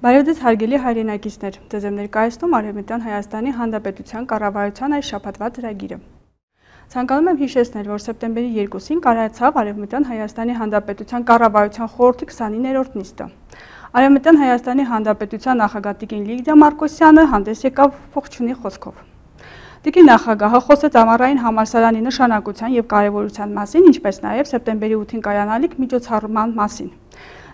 Բարև ձեզ հարգելի հայրենակիցներ։ Ձեզ եմ ներկայացնում Արևմտյան Հայաստանի Հանրապետության կառավարության այս շաբաթվա ծրագիրը։ Ցանկանում եմ հիշեցնել, որ սեպտեմբերի 2-ին կայացավ Արևմտյան Հայաստանի Հանրապետության կառավարության խորհրդի 29-րդ նիստը։ Արևմտյան Հայաստանի Հանրապետության նախագահ Տիկին Լիգդիա Մարկոսյանը հանդես եկավ ողջունի խոսքով։ Տիկին նախագահը խոսեց ամառային համալսարանի նշանակության եւ կարեւորության մասին, ինչպես նաեւ սեպտեմբերի 8-ին կայանալիք միջոցառման մասին։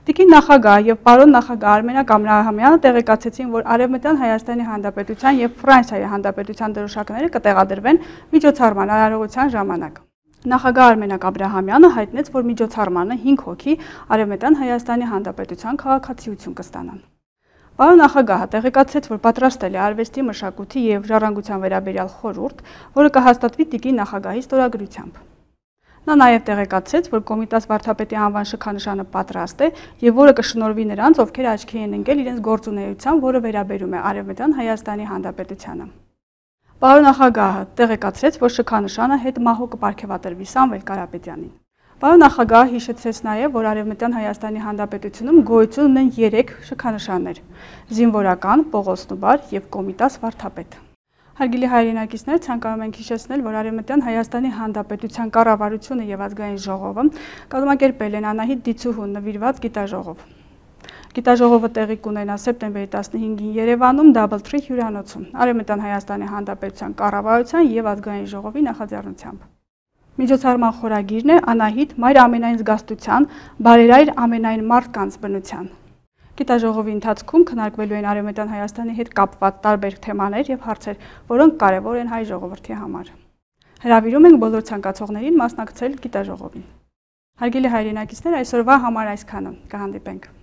Տիկին նախագահ եւ պարոն նախագահ Արմենակ Ամրահամյանը տեղեկացեցին, որ Արևմտյան Հայաստանի Հանրապետության եւ Ֆրանսիայի Հանրապետության դրոշակները կտեղադրվեն միջոցառման արարողության ժամանակ։ Նախագահ Արմենակ Աբրահամյանը հայտնեց, որ միջոցառմանը 5 հոգի Արևմտյան Հայաստանի Հանրապետության քաղաքացիություն կստանան։ Պարոն նախագահը տեղեկացրեց, որ պատրաստել է արվեստի մշակույթի եւ ժառանգության վերաբերյալ խորհուրդ, որը կհաստատվի տիկին նախագահի ստորագրությամբ։ Նա նաև տեղեկացրեց, որ Կոմիտաս վարդապետի անվան շքանշանը պատրաստ է եւ որը կշնորհվի նրանց, ովքեր աչքի են ընկել իրենց գործունեության, որը վերաբերում է Արևմտյան Հայաստանի Հանրապետությանը։ Պարոն նախագահը տեղեկացրեց, որ շքանշանը հետ մահու կպարգևատրվի Սամվել Կարապետյանին։ Պարոն նախագահը հիշեցրեց նաև, որ Արևմտյան Հայաստանի Հանրապետությունում գոյություն ունեն 3 շքանշաններ՝ զինվորական, Պողոսնուբար եւ Կոմիտաս վարդապետ։ Հարգելի հայրենակիցներ, ցանկանում ենք հիշեցնել, որ Արևմտյան Հայաստանի Հանրապետության կառավարությունը եւ ազգային ժողովը կազմակերպել են Անահիտ Դիցուհուն նվիրված գիտաժողով։ Գիտաժողովը տեղի կունենա սեպտեմբերի 15-ին Երևանում Double Tree հյուրանոցում, Արևմտյան Հայաստանի Հանրապետության կառավարության եւ ազգային ժողովի նախաձեռնությամբ։ Միջոցառման խորագիրն է Անահիտ մայր ամենայն զգաստության, բարերայր ամենայն մարդկանց բնության։ Գիտաժողովի ընթացքում քննարկվելու են Արևմտյան Հայաստանի հետ կապված տարբեր թեմաներ եւ հարցեր, որոնք կարեւոր են հայ ժողովրդի համար։ Հրավիրում ենք բոլոր ցանկացողներին մասնակցել գիտաժողովին։ Հարգելի հայրենակիցներ, այսօրվա համար այսքանը։ Կհանդիպենք։